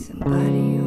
somebody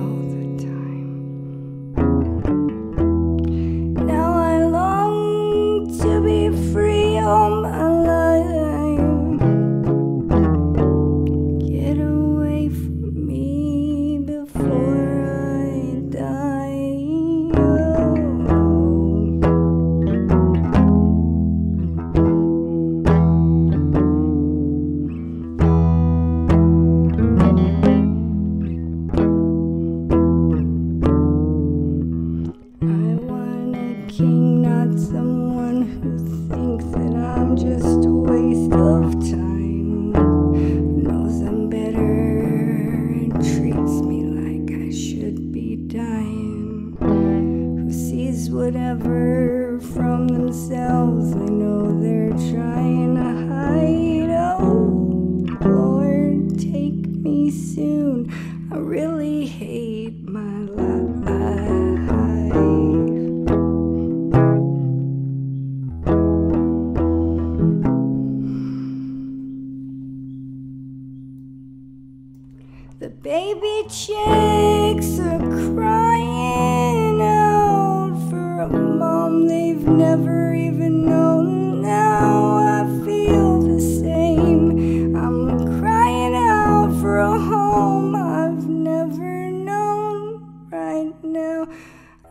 king, not someone who thinks that I'm just a waste of time. Knows I'm better and treats me like I should be dying. Who sees whatever from themselves, I know they're trying to hide. Oh, Lord, take me soon. I really hate. The baby chicks are crying out for a mom they've never even known. Now I feel the same. I'm crying out for a home I've never known. Right now,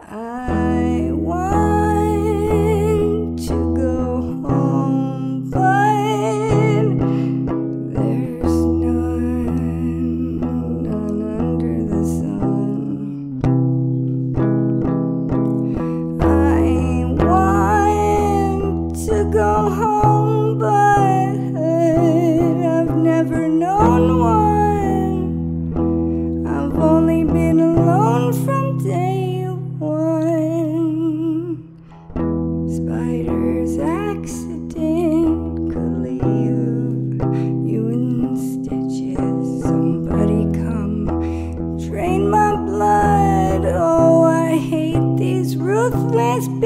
I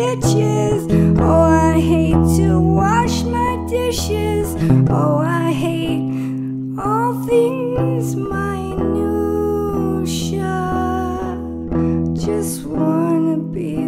stitches. Oh, I hate to wash my dishes. Oh, I hate all things minutia. Just wanna be.